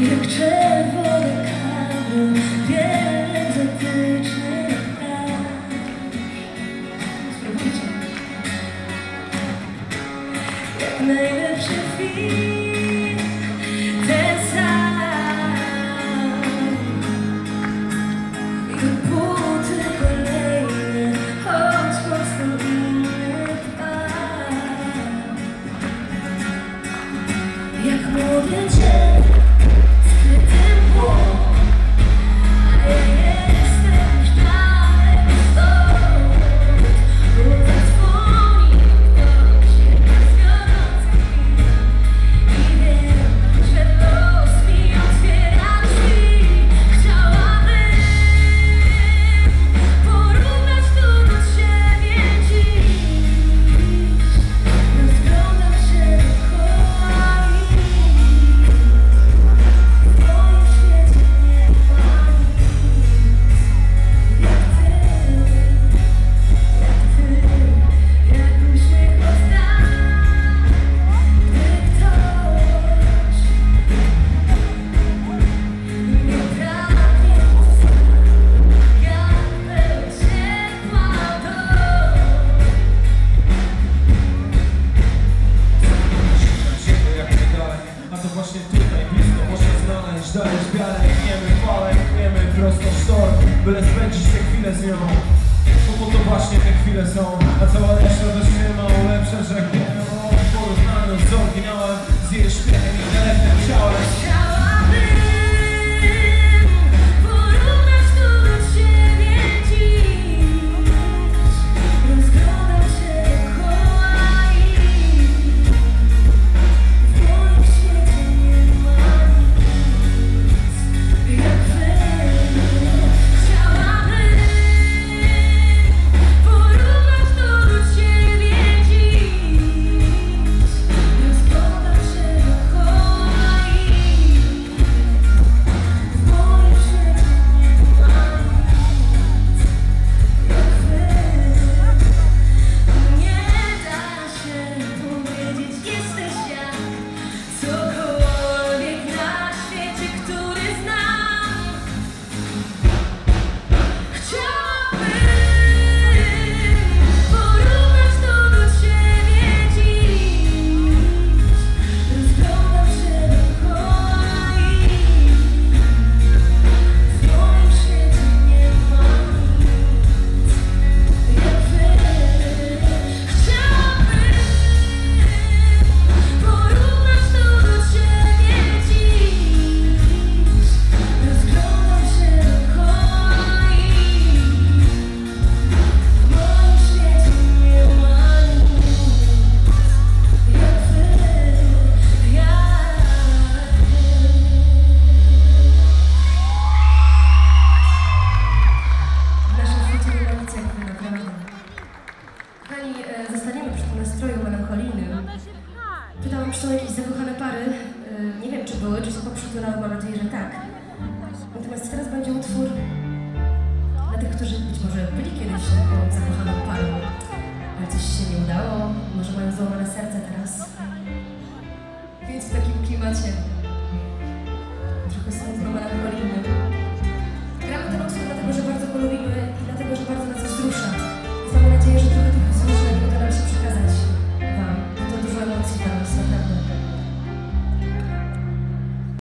Jak czerwone kamy Wiele zatycznych Jak najlepszy film sam. I dopóty kolejne Choć mocno inne Jak rosną sztorm Byle spędzić te chwile z nią. Bo po to właśnie te chwile są. A cała reszta dość nie ma ulepsza, że były, czy się poprzytulały, mam nadzieję, że tak. Natomiast teraz będzie utwór dla tych, którzy być może byli kiedyś taką zakochaną parą, ale coś się nie udało, może mają złamane serce teraz. Więc w takim klimacie trochę są złamane